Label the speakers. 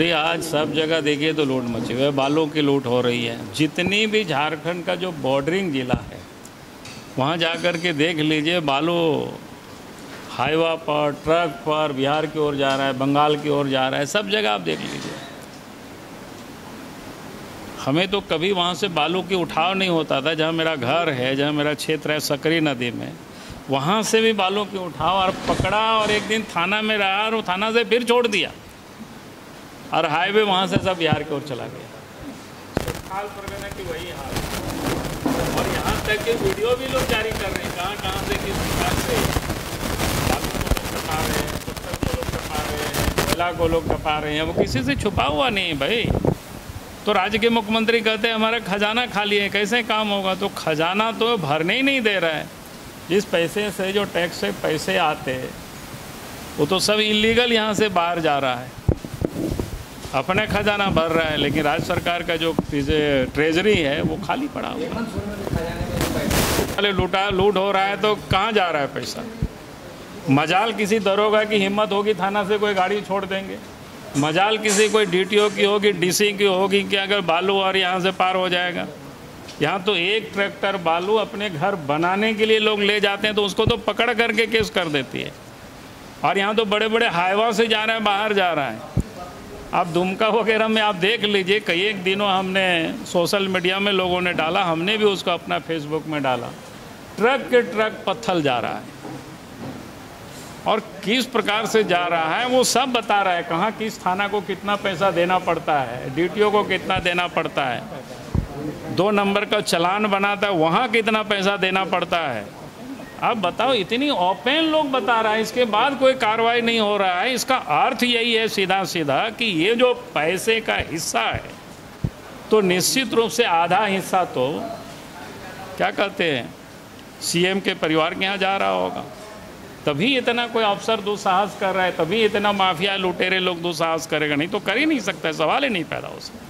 Speaker 1: अरे आज सब जगह देखिए तो लूट मची हुई है, बालों की लूट हो रही है। जितनी भी झारखंड का जो बॉर्डरिंग ज़िला है, वहाँ जा कर के देख लीजिए, बालू हाईवा पर, ट्रक पर, बिहार की ओर जा रहा है, बंगाल की ओर जा रहा है, सब जगह आप देख लीजिए। हमें तो कभी वहाँ से बालू की उठाव नहीं होता था, जहाँ मेरा घर है, जहाँ मेरा क्षेत्र है, सकरी नदी में, वहाँ से भी बालू की उठाव और पकड़ा और एक दिन थाना में रहा और थाना से फिर छोड़ दिया। और हाईवे वहाँ से सब बिहार की ओर चला गया। हाल परगना की वही हाल। और यहाँ तक कि वीडियो भी लोग जारी कर रहे हैं, कहाँ कहाँ से, किस प्रकार से। को लोग टपा रहे हैं, पत्थर को लोग रहे हैं वो किसी से छुपा हुआ नहीं भाई। तो राज्य के मुख्यमंत्री कहते हैं, हमारा खजाना खाली है, कैसे काम होगा? तो खजाना तो भरने ही नहीं दे रहा है। जिस पैसे से, जो टैक्स से पैसे आते हैं, वो तो सब इलीगल यहाँ से बाहर जा रहा है। अपने खजाना भर रहा है, लेकिन राज्य सरकार का जो ट्रेजरी है, वो खाली पड़ा हुआ है। लूटा, लूट हो रहा है तो कहाँ जा रहा है पैसा? मजाल किसी दरोगा की हिम्मत होगी, थाना से कोई गाड़ी छोड़ देंगे। मजाल किसी कोई डीटीओ की होगी डीसी की होगी कि अगर बालू और यहाँ से पार हो जाएगा। यहाँ तो एक ट्रैक्टर बालू अपने घर बनाने के लिए लोग ले जाते हैं तो उसको तो पकड़ करके केस कर देती है। और यहाँ तो बड़े बड़े हाईवा से जा रहे हैं, बाहर जा रहा है। आप दुमका वगैरह में आप देख लीजिए, कई एक दिनों हमने सोशल मीडिया में लोगों ने डाला, हमने भी उसको अपना फेसबुक में डाला। ट्रक के ट्रक पत्थल जा रहा है। और किस प्रकार से जा रहा है, वो सब बता रहा है, कहाँ किस थाना को कितना पैसा देना पड़ता है डीटीओ को कितना देना पड़ता है। दो नंबर का चलान बनाता है, वहाँ कितना पैसा देना पड़ता है। अब बताओ, इतनी ओपन लोग बता रहा है, इसके बाद कोई कार्रवाई नहीं हो रहा है। इसका अर्थ यही है सीधा सीधा कि ये जो पैसे का हिस्सा है तो निश्चित रूप से आधा हिस्सा तो क्या कहते हैं, सीएम के परिवार के यहाँ जा रहा होगा। तभी इतना कोई अफसर दुस्साहस कर रहा है, तभी इतना माफिया लुटेरे लोग दुस्साहस करेगा। नहीं तो कर ही नहीं सकता सवाल ही नहीं पैदा हो सकता।